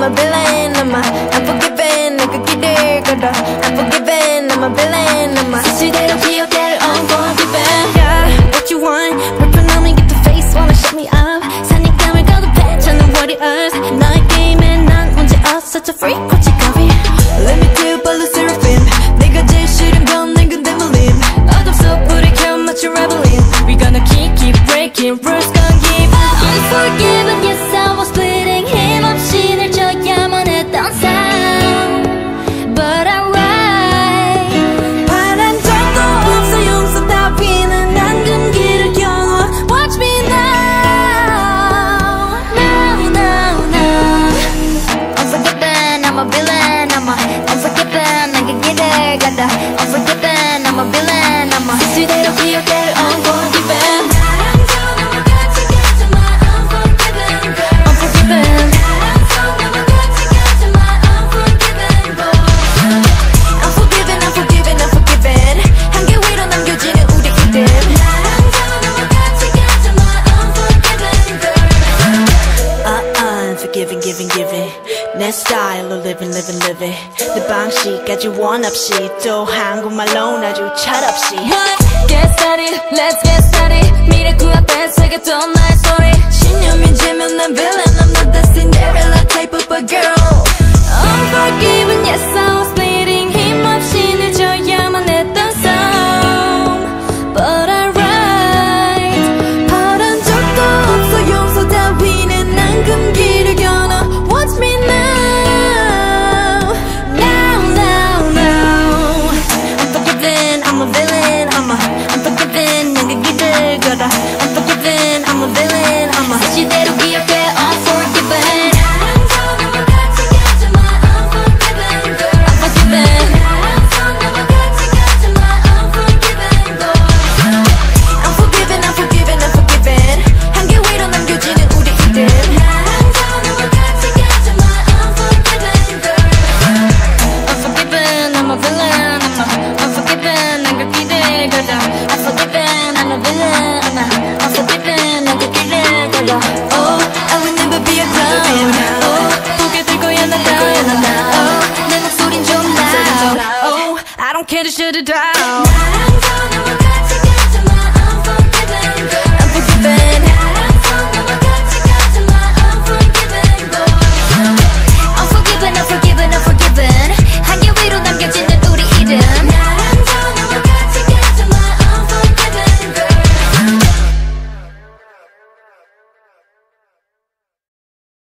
I'm a villain I'm a unforgiven 내가 길을 걸어 unforgiven I'm a villain I'm a 사실대로 기억대로 unforgiven Yeah what you want 불편함이 get the face wanna shut me up 사냥감을 거듭해 저는 warriors 너의 게임에 난 문제 없어 such a freak what you copy Let me do 발로 seraphim 내가 제일 싫은 건 낡은 데몰림 어둠 속 불을 켜 맞춰 rebelling We gonna keep keep breaking rules gonna give Unforgiven I got the 내 스타일로 living, living, living 내 방식까지 원 없이 또 한국말로 아주 철없이 Get started, let's get started 미래구 앞에 새겼던 나 I'm a villain, I'm a unforgiving, nigga, get the girl, I'm shut it down